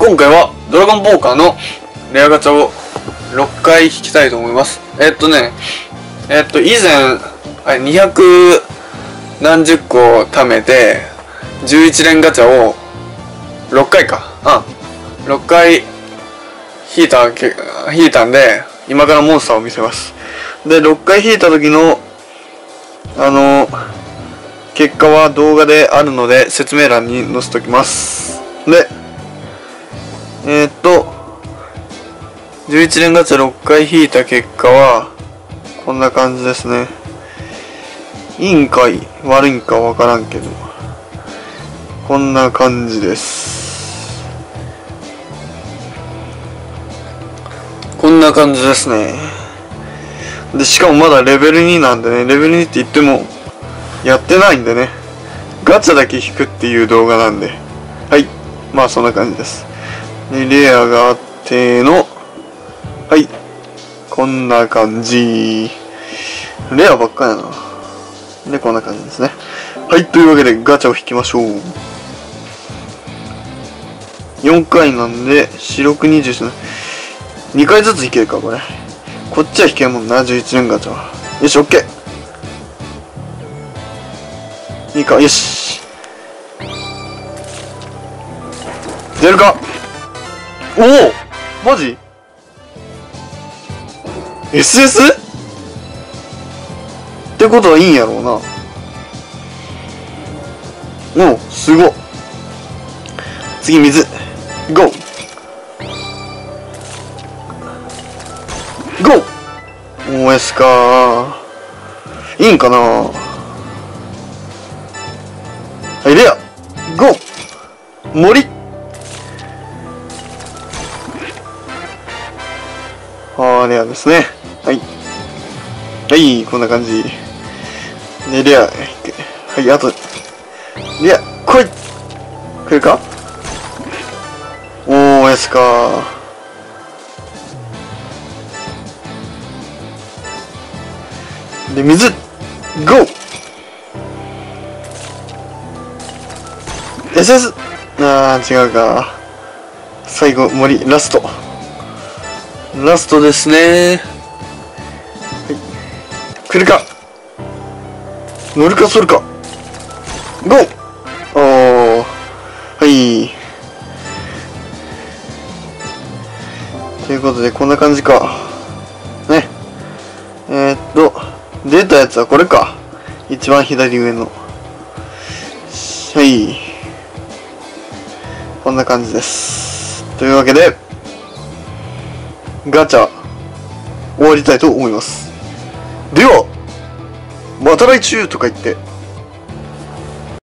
今回はドラゴンボーカーのレアガチャを6回引きたいと思います。えっとね、えっと以前、200何十個貯めて、11連ガチャを6回か。うん。6回引いた、引いたんで、今からモンスターを見せます。で、6回引いた時の、あの、結果は動画であるので説明欄に載せときます。で、えー、っと、11連ガチャ6回引いた結果は、こんな感じですね。いいんかい悪いんかわからんけど。こんな感じです。こんな感じですね。で、しかもまだレベル2なんでね、レベル2って言っても、やってないんでね。ガチャだけ引くっていう動画なんで。はい。まあそんな感じです。で、レアがあっての、はい。こんな感じ。レアばっかやな。で、こんな感じですね。はい。というわけで、ガチャを引きましょう。4回なんで、四六二十ですね。2回ずつ引けるか、これ。こっちは引けんもんな、11連ガチャは。よし、オッケー。いいか、よし。出るかおおマジ ?SS? ってことはいいんやろうな。おう、すごっ。次、水。ゴーゴーおー、S かいいんかな？はい、レアゴー森レアですね。はい。はい、こんな感じ。で、レア、はい、あと、レア、来い来るか？おー、S かで、水ゴー !SS! あー、違うか。最後、森、ラスト。ラストですね。はい。来るか乗るかそるかゴーおー。はい。ということで、こんな感じか。ね。えー、っと、出たやつはこれか。一番左上の。はい。こんな感じです。というわけで、ガチャ、終わりたいと思います。では、また来週とか言って、